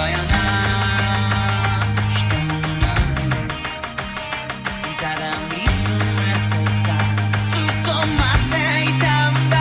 場やな。人の波ただ見つめてさずっと待っていたんだ。